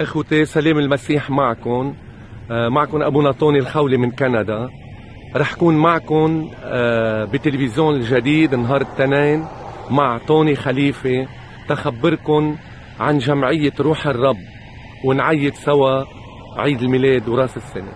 إخوتي سلام المسيح معكم. آه، معكم ابونا طوني الخولي من كندا. رح كون معكم آه، بتلفزيون الجديد نهار الاثنين مع طوني خليفة. تخبركم عن جمعية روح الرب ونعيد سوا عيد الميلاد وراس السنة.